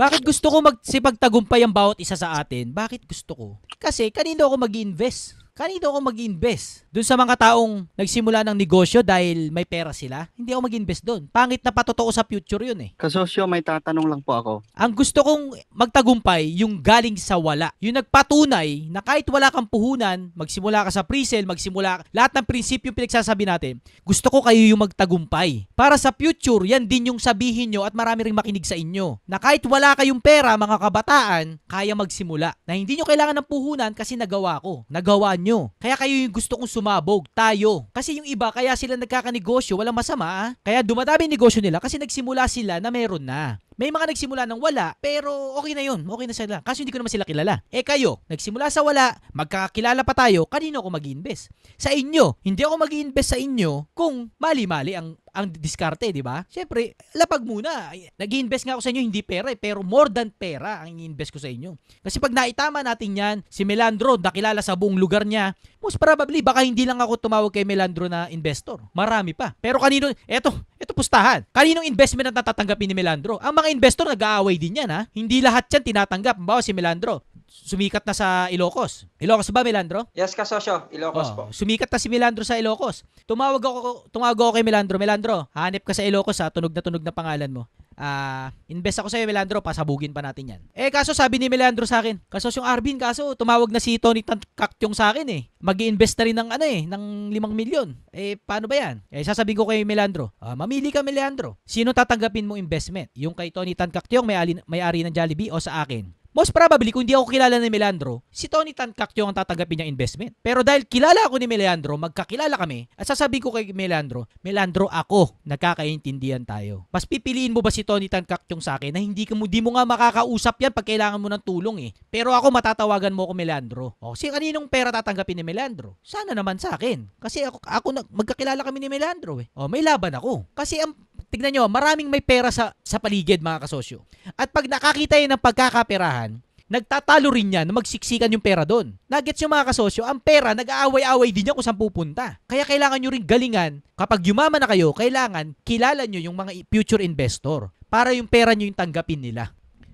Bakit gusto ko magsipagtagumpay ang bawat isa sa atin? Bakit gusto ko? Kasi kanino ako mag invest Kanino ako mag-invest? Doon sa mga taong nagsimula ng negosyo dahil may pera sila? Hindi ako mag-invest doon. Pangit na patotoo sa future yun eh. Kasosyo, may tatanong lang po ako. Ang gusto kong magtagumpay, yung galing sa wala. Yung nagpatunay na kahit wala kang puhunan, magsimula ka sa pre-sale, magsimula ka, lahat ng prinsipyo pinagsasabi natin, gusto ko kayo yung magtagumpay. Para sa future, yan din yung sabihin nyo at marami ring makinig sa inyo. Na kahit wala kayong pera, mga kabataan, kaya magsimula. Na hindi nyo kailangan ng puhunan kasi nagawa ko. Nagawa nyo. Kaya kayo yung gusto kong sumabog. Tayo. Kasi yung iba, kaya sila nagkakanegosyo, walang masama. ah. Kaya dumadami negosyo nila kasi nagsimula sila na meron na. May mga nagsimula ng wala, pero okay na yun. Okay na sila. Kasi hindi ko naman sila kilala. Eh kayo, nagsimula sa wala, magkakilala pa tayo, kanino ako mag invest Sa inyo. Hindi ako mag invest sa inyo kung mali-mali ang ang diskarte, di ba? Siyempre, lapag muna. Nag-invest nga ako sa inyo, hindi pera eh, pero more than pera ang invest ko sa inyo. Kasi pag naitama natin yan, si Melandro, nakilala sa buong lugar niya, most probably, baka hindi lang ako tumawag kay Melandro na investor. Marami pa. Pero kanino, eto, eto pustahan. Kaninong investment ang natatanggapin ni Melandro? Ang mga investor nag-aaway din yan ha. Hindi lahat yan tinatanggap. Bawa si Melandro, sumikat na sa Ilocos. Ilocos ba, Melandro? Yes, kasosyo. Ilocos Oh, po. Sumikat na si Melandro sa Ilocos. Tumawag ako, tumawag ako kay Melandro. Melandro, hanip ka sa Ilocos ha. Tunog na tunog na pangalan mo. Ah, invest ako sa iyo, Melandro, pasabugin pa natin 'yan. Eh kaso sabi ni Melandro sa akin, kaso yung Arvin, kaso tumawag na si Tony Kaktyong sa akin eh. Magi-invest na rin ng ano eh, ng 5 milyon. Eh paano ba 'yan? Eh sasabihin ko kay Melandro, ah, mamili ka Melandro. Sino tatanggapin mo investment? Yung kay Tony Tan Kaktyong may ali, may ari ng Jollibee o sa akin? Most probably, kung di ako kilala ni Melandro, si Tony Tan Kaktyong ang tatanggapin niyang investment. Pero dahil kilala ako ni Melandro, magkakilala kami, at sasabihin ko kay Melandro, Melandro, ako, nagkakaintindihan tayo. Mas pipiliin mo ba si Tony Tan Kaktyong sa akin na hindi, ka mo, di mo nga makakausap yan pag kailangan mo ng tulong eh. Pero ako, matatawagan mo ako Melandro. O, kasi kaninong pera tatanggapin ni Melandro? Sana naman sa akin. Kasi ako, ako magkakilala kami ni Melandro eh. O, may laban ako. Kasi ang tignan nyo, maraming may pera sa, sa paligid mga kasosyo. At pag nakakita yan ng pagkakaperahan, nagtatalo rin yan na magsiksikan yung pera doon. Nagets yung mga kasosyo, ang pera nag-aaway-away din yan kung saan pupunta. Kaya kailangan nyo rin galingan, kapag yumaman na kayo, kailangan kilala nyo yung mga future investor para yung pera nyo yung tanggapin nila.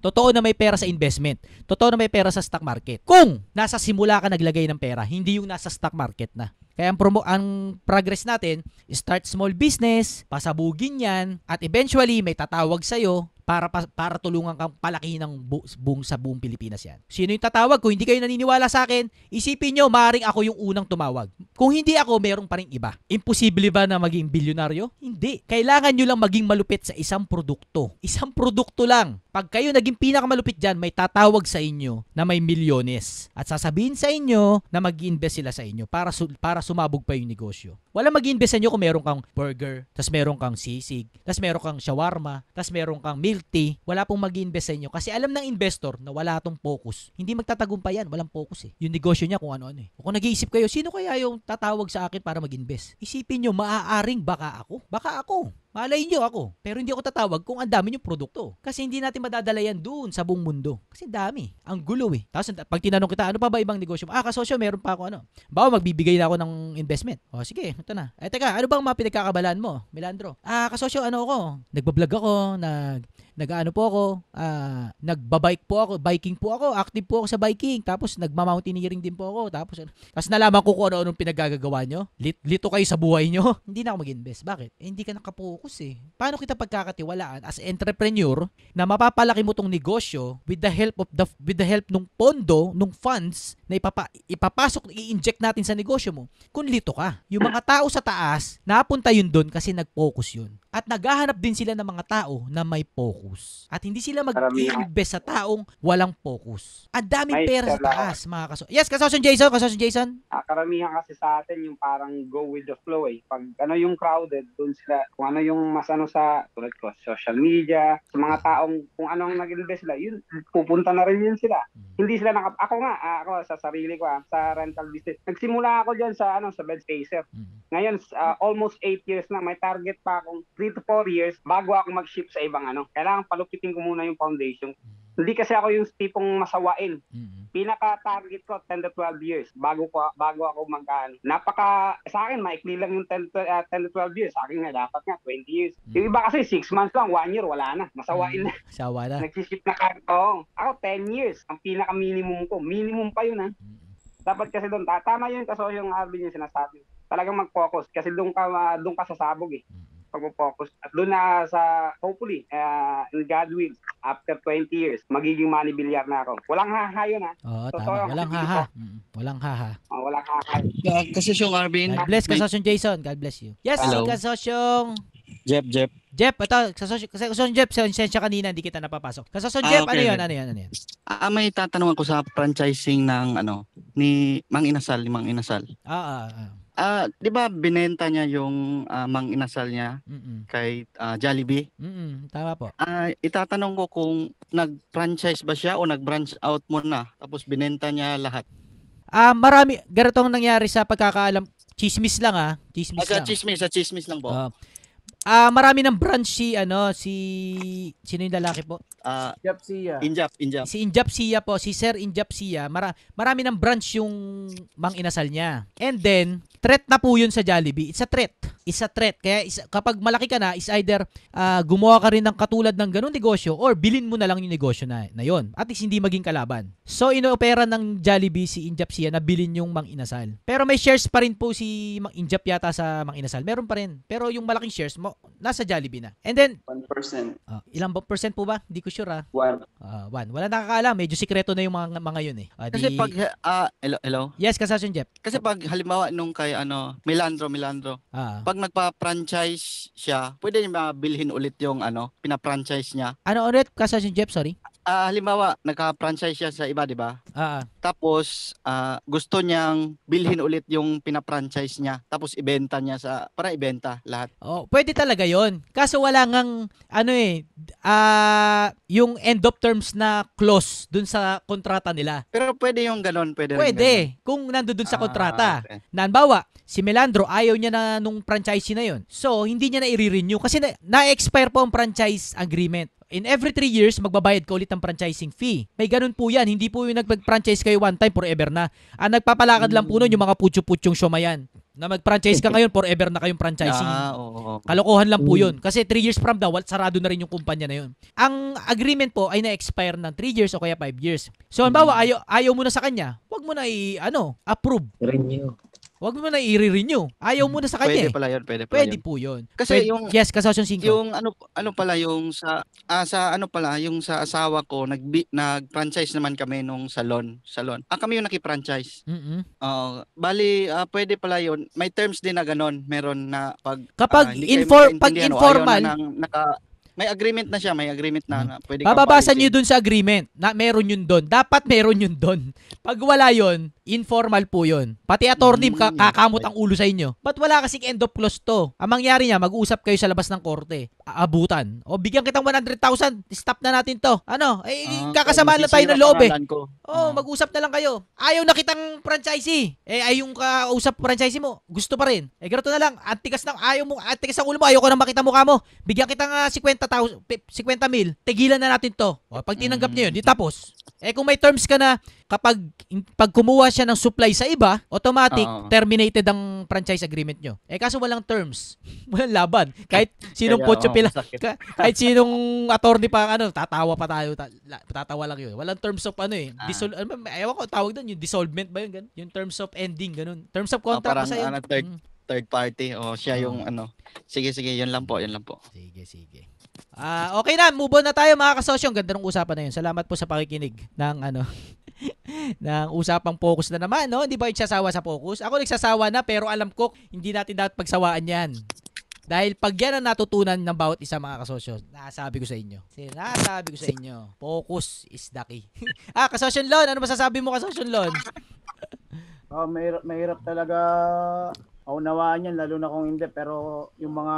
Totoo na may pera sa investment. Totoo na may pera sa stock market. Kung nasa simula ka naglagay ng pera, hindi yung nasa stock market na. Kaya ang, promo, ang progress natin, start small business, pasabugin yan, at eventually may tatawag sa'yo para pa- para tulungan kang palaki ng bu- buong sa buong Pilipinas yan. Sino yung tatawag? Kung hindi kayo naniniwala sa akin, isipin nyo, maaaring ako yung unang tumawag. Kung hindi ako, meron pa rin iba. Imposible ba na maging bilyonaryo? Hindi. Kailangan nyo lang maging malupit sa isang produkto. Isang produkto lang. Pag kayo naging pinakamalupit dyan, may tatawag sa inyo na may milyones. At sasabihin sa inyo na mag invest sila sa inyo para, su- para sumabog pa yung negosyo. Wala mag invest sa inyo kung meron kang burger, tas meron kang sisig, tas meron kang shawarma, tas meron kang tea. Wala pong mag invest sa inyo kasi alam ng investor na wala tong focus. Hindi magtatagumpay yan, walang focus eh. Yung negosyo niya kung ano-ano eh. Kung nag-iisip kayo, sino kaya yung tatawag sa akin para mag-invest? Isipin nyo, maaaring baka ako. Baka ako. Malay nyo ako. Pero hindi ako tatawag kung ang dami yung produkto. Kasi hindi natin madadala yan doon sa buong mundo. Kasi dami. Ang gulo eh. Tapos pag tinanong kita, ano pa ba ibang negosyo mo? Ah, kasosyo, meron pa ako ano. Bawa, magbibigay na ako ng investment. O sige, ito na. Eh teka, ano bang mga pinagkakabalaan mo, Melandro? Ah, kasosyo, ano ako? Nagbablog ako, nag nag-ano po ako, ah, nagbabike po ako, biking po ako, active po ako sa biking, tapos nagma-mountaineering din po ako, tapos tapos nalaman ko kung ano-anong pinagagagawa nyo. Lit, lito kayo sa buhay nyo. hindi na ako mag-invest. Bakit? Eh, hindi ka nakapokus eh. Paano kita pagkakatiwalaan as entrepreneur na mapapalaki mo tong negosyo with the help of the with the help nung pondo, nung funds na ipapa, ipapasok, i-inject natin sa negosyo mo. Kung lito ka. Yung mga tao sa taas, napunta yun doon kasi nag-focus yun. At naghahanap din sila ng mga tao na may focus. At hindi sila mag-invest sa taong walang focus. Ang daming pera sa taas, mga kaso. Yes, kasosyon Jason, kasosyon Jason. Ah, karamihan kasi sa atin yung parang go with the flow eh. Pag ano yung crowded, doon sila, kung ano yung mas ano sa, tulad ko, social media, sa mga taong, kung ano ang nag-invest sila, yun, pupunta na rin yun sila. Hindi sila naka, ako nga, ah, ako sa sarili ko, ah, sa rental business. Nagsimula ako dyan sa, ano, sa bed spacer. Ngayon, ah, almost 8 years na, may target pa akong 3 to 4 years bago ako mag-ship sa ibang ano. Kailangan palupitin ko muna yung foundation. Hindi kasi ako yung tipong masawain. Mm-hmm. Pinaka-target ko 10 to 12 years bago ko bago ako magkaan. Napaka sa akin maikli lang yung 10 to, ah, 10 to 12 years. Sa akin nga dapat nga 20 years. Yung iba kasi 6 months lang, 1 year wala na. Masawain na. Sawa na. Nagsiship na ka. Oo. Ako 10 years ang pinaka minimum ko. Minimum pa yun ha. Dapat kasi doon ta- tama yun kasi yung Arvin yung sinasabi. Talagang mag-focus kasi doon ka ah, doon ka sasabog eh pag-focus. At doon na sa, hopefully, uh, in God will, after 20 years, magiging money bilyar na ako. Walang haha yun ha. Oo, Totoo tama. lang. Walang haha. Mm, Walang haha. Oh, walang haha. Ah, kasi yung Arvin, God bless kasosyong Jason. God bless you. Yes, Hello. kasosyong Jeff, Jeff. Jeff. Ito, kasosyong, kasosyong Jeff. Sensya kanina, hindi kita napapasok. Kasosyong Ah, Jeff, ano okay, yun? okay. Ano yun? Ano yun? Ah, may tatanong ako sa franchising ng ano ni Mang Inasal, ni Mang Inasal. Ah, ah, ah. Ah, 'di ba binenta niya yung ah, Mang Inasal niya Mm-mm. kay ah, Jollibee? Mm-mm. Tama po. Ah, itatanong ko kung nag-franchise ba siya o nag-branch out muna tapos binenta niya lahat. Ah, marami, ganito ang nangyari sa pagkakaalam. Chismis lang ah. Chismis sa lang. chismis, sa chismis lang po. Ah, ah, marami ng branch si, ano, si, sino yung lalaki po? Ah, Japsia. Injap, Injap. Si Injap Sia po, si Sir Injap Sia, mara, marami ng branch yung mang inasal niya. And then, threat na po yun sa Jollibee. It's a threat. It's a threat. Kaya is, kapag malaki ka na, is either ah, gumawa ka rin ng katulad ng ganung negosyo or bilin mo na lang yung negosyo na, na yun. At least hindi maging kalaban. So, inoopera ng Jollibee si Injap Sia na bilin yung mang inasal. Pero may shares pa rin po si Mang Injap yata sa mang inasal. Meron pa rin. Pero yung malaking shares mo, nasa Jollibee na. And then, 1%. ah, ilang ba percent po ba? Hindi ko sure ah. 1. Ah, one. Wala nakakaalam. Medyo sikreto na yung mga, mga yun eh. Ah, Kasi di- pag ah, hello, hello. Yes, kasasyon, Jeff. Kasi pag halimbawa nung kay ano, Milandro, Milandro, Ah. pag nagpa-franchise siya, pwede niya mabilhin ulit yung ano, pina-franchise niya. Ano ulit, kasasyon, Jeff? Sorry. Ah, halimbawa, nagka-franchise siya sa iba, di ba? Ah, ah. Tapos ah, gusto niyang bilhin ulit yung pina-franchise niya, tapos ibenta niya sa para ibenta lahat. oh, pwede talaga yon. Kaso wala ngang, ano eh, ah, yung end of terms na clause dun sa kontrata nila. Pero pwede yung ganon, pwede. Pwede. Kung nandun dun sa Ah, kontrata. okay. Na, halimbawa, si Melandro, ayaw niya na nung franchise na yon. So, hindi niya na i-renew. Kasi na, na-expire po ang franchise agreement. In every 3 years, magbabayad ka ulit ng franchising fee. May ganun po yan. Hindi po yung nag-franchise kayo one time forever na. Ang nagpapalakad lang po nun yung mga putyo-putyong syumayan. Na mag-franchise ka ngayon, forever na kayong franchising. Ah, oo. oo. Kalokohan lang po yun. Kasi 3 years from now, sarado na rin yung kumpanya na yun. Ang agreement po ay na-expire ng 3 years o kaya 5 years. So, halimbawa, ayaw, ayaw mo na sa kanya, wag mo na i, ano, approve. Renew. Wag mo na i-renew. Ayaw mo na sa kanya. Pwede eh. pala yun, pwede pala Pwede yun. po yun. Kasi Pwede- yung- Yes, kasosyon 5. Yung ano ano pala yung sa ah, sa ano pala yung sa asawa ko nag nag-franchise naman kami nung salon, salon. Ah kami yung naki-franchise. mm Oo. bali ah, pwede pala yun. May terms din na ganon. Meron na pag Kapag kayo infor- pag informal, na ng- naka, may agreement na siya, may agreement na, na pwede Bababasa niyo dun sa agreement na meron yun doon. Dapat meron yun doon. Pag wala yun, informal po yun. Pati attorney, Mm, ka- kakamot ang ulo sa inyo. Ba't wala kasing end of clause to? Ang mangyari niya, mag-usap kayo sa labas ng korte. Aabutan. O bigyan kitang 100,000. Stop na natin to. Ano? Eh, Ah, kakasama na tayo ng loob eh. ko. Oh, Ah. mag-usap na lang kayo. Ayaw na kitang franchisee. Eh, ay yung kausap franchisee mo, gusto pa rin. Eh, ganito na lang. Antigas ng ayaw mo, antigas ng ulo mo, ayaw ko na makita mukha mo. Bigyan kita nga 50,000, pi- 50 mil. Tigilan na natin to. O, pag tinanggap niyo yun, di tapos. Eh, kung may terms ka na, kapag pag kumuha siya ng supply sa iba, automatic, Oo. terminated ang franchise agreement nyo. Eh, kaso walang terms. walang laban. Kahit sinong potso pila, kahit sinong attorney pa ano, tatawa pa tayo, ta- tatawa lang yun. Walang terms of ano eh. Ah. Dissol, ano, ewan ko tawag doon, yung dissolvement ba yun? Ganun? Yung terms of ending, ganun. Terms of contract parang, pa sa'yo. ano, third- Mm. Third party. O siya yung ano. Sige sige, yun lang po, yun lang po. Sige, sige. Ah, okay na, move on na tayo mga kasosyo. Ang ganda ng usapan na yun. Salamat po sa pakikinig ng ano ng usapang focus na naman, no? Hindi ba yung sasawa sa focus? Ako nagsasawa na pero alam ko hindi natin dapat pagsawaan 'yan. Dahil pag yan ang natutunan ng bawat isa mga kasosyo, nasabi ko sa inyo. Sige, nasabi ko sa inyo, focus is the key. ah, kasosyo Lon, ano masasabi mo kasosyo Lon? Oh, mahirap, mahirap talaga aunawaan yan, lalo na kung hindi. Pero yung mga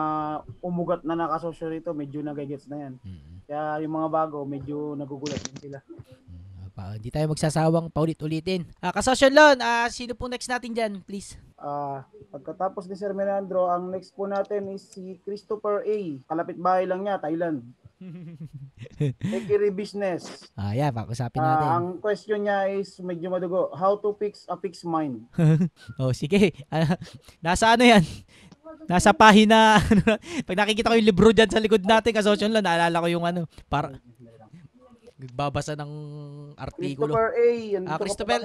umugat na nakasosyo rito, medyo nagigets na yan. Kaya yung mga bago, medyo nagugulat din sila. Pa, hindi tayo magsasawang paulit-ulitin. Ah, kasosyo Lon, ah, sino pong next natin dyan, please? Ah, pagkatapos ni Sir Menandro, ang next po natin is si Christopher A. Kalapit bahay lang niya, Thailand. Equity business. ah, yeah, pag-usapin Ah, natin. ang question niya is medyo madugo. How to fix a fixed mind? Oh, sige. Ah, nasa ano yan? Nasa pahina, pag nakikita ko yung libro dyan sa likod natin, kasosyon lang, naalala ko yung ano, para, nagbabasa ng artikulo. Christopher A. Ah, Christopher?